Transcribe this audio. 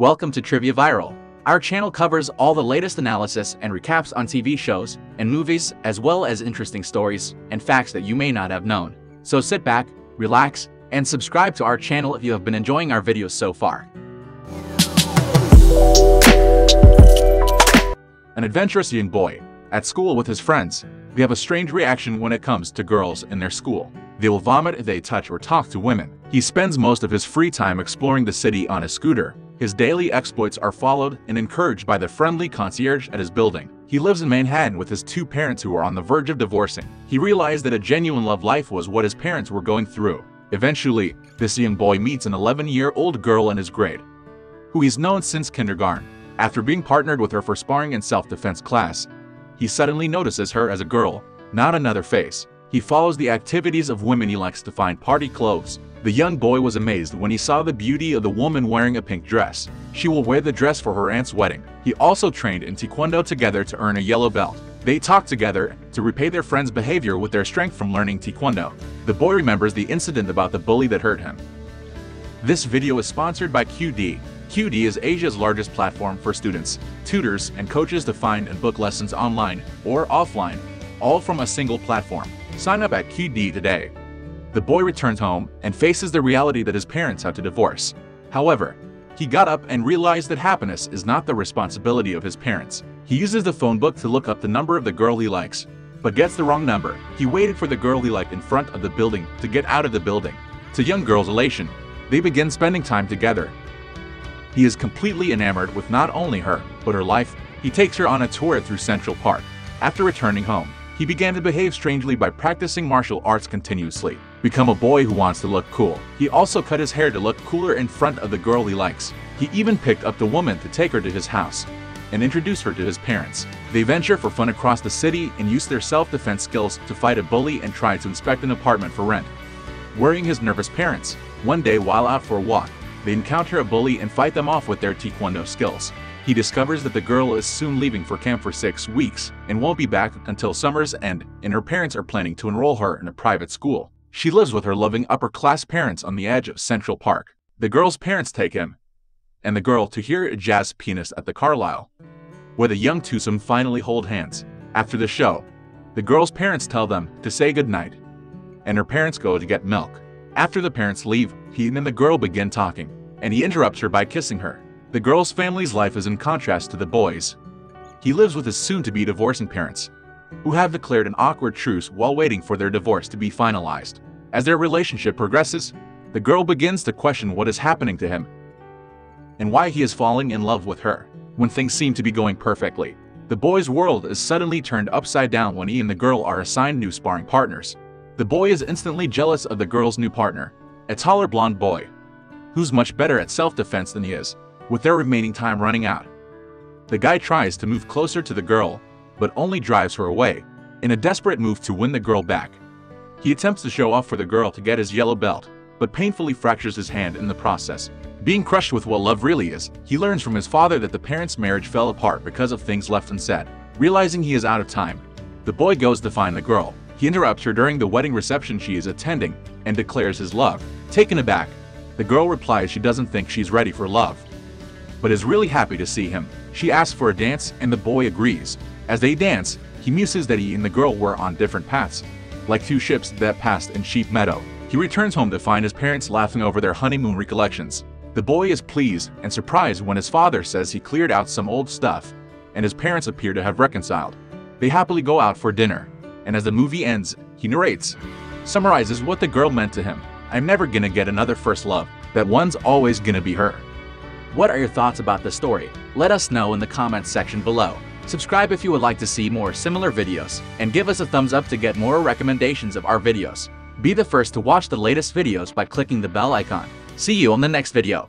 Welcome to Trivia Viral. Our channel covers all the latest analysis and recaps on TV shows and movies, as well as interesting stories and facts that you may not have known. So sit back, relax, and subscribe to our channel if you have been enjoying our videos so far. An adventurous young boy, at school with his friends, they have a strange reaction when it comes to girls in their school. They will vomit if they touch or talk to women. He spends most of his free time exploring the city on a scooter, his daily exploits are followed and encouraged by the friendly concierge at his building. He lives in Manhattan with his two parents who are on the verge of divorcing. He realized that a genuine love life was what his parents were going through. Eventually, this young boy meets an 11-year-old girl in his grade, who he's known since kindergarten. After being partnered with her for sparring and self-defense class, he suddenly notices her as a girl, not another face. He follows the activities of women he likes to find party clothes, the young boy was amazed when he saw the beauty of the woman wearing a pink dress. She will wear the dress for her aunt's wedding. He also trained in Taekwondo together to earn a yellow belt. They talked together to repay their friend's behavior with their strength from learning Taekwondo. The boy remembers the incident about the bully that hurt him. This video is sponsored by Cudy. Cudy is Asia's largest platform for students, tutors, and coaches to find and book lessons online or offline, all from a single platform. Sign up at Cudy today. The boy returns home and faces the reality that his parents had to divorce. However, he got up and realized that happiness is not the responsibility of his parents. He uses the phone book to look up the number of the girl he likes, but gets the wrong number. He waited for the girl he liked in front of the building to get out of the building. To young girl's elation, they begin spending time together. He is completely enamored with not only her, but her life. He takes her on a tour through Central Park. After returning home, he began to behave strangely by practicing martial arts continuously, become a boy who wants to look cool. He also cut his hair to look cooler in front of the girl he likes. He even picked up the woman to take her to his house and introduce her to his parents. They venture for fun across the city and use their self-defense skills to fight a bully and try to inspect an apartment for rent. Worrying his nervous parents, one day while out for a walk, they encounter a bully and fight them off with their taekwondo skills. He discovers that the girl is soon leaving for camp for six weeks and won't be back until summer's end, and her parents are planning to enroll her in a private school. She lives with her loving upper-class parents on the edge of Central Park. The girl's parents take him, and the girl to hear a jazz pianist at the Carlyle, where the young twosome finally hold hands. After the show, the girl's parents tell them to say goodnight, and her parents go to get milk. After the parents leave, he and the girl begin talking, and he interrupts her by kissing her. The girl's family's life is in contrast to the boy's. He lives with his soon-to-be divorcing parents, who have declared an awkward truce while waiting for their divorce to be finalized. As their relationship progresses, the girl begins to question what is happening to him and why he is falling in love with her. When things seem to be going perfectly, the boy's world is suddenly turned upside down when he and the girl are assigned new sparring partners. The boy is instantly jealous of the girl's new partner, a taller blonde boy, who's much better at self-defense than he is with their remaining time running out. The guy tries to move closer to the girl, but only drives her away, in a desperate move to win the girl back. He attempts to show off for the girl to get his yellow belt, but painfully fractures his hand in the process. Being crushed with what love really is, he learns from his father that the parents' marriage fell apart because of things left unsaid. Realizing he is out of time, the boy goes to find the girl. He interrupts her during the wedding reception she is attending and declares his love. Taken aback, the girl replies she doesn't think she's ready for love but is really happy to see him. She asks for a dance and the boy agrees. As they dance, he muses that he and the girl were on different paths, like two ships that passed in Sheep Meadow. He returns home to find his parents laughing over their honeymoon recollections. The boy is pleased and surprised when his father says he cleared out some old stuff, and his parents appear to have reconciled. They happily go out for dinner, and as the movie ends, he narrates, summarizes what the girl meant to him. I'm never gonna get another first love. That one's always gonna be her. What are your thoughts about the story? Let us know in the comments section below. Subscribe if you would like to see more similar videos, and give us a thumbs up to get more recommendations of our videos. Be the first to watch the latest videos by clicking the bell icon. See you on the next video.